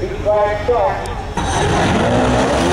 Inside shot.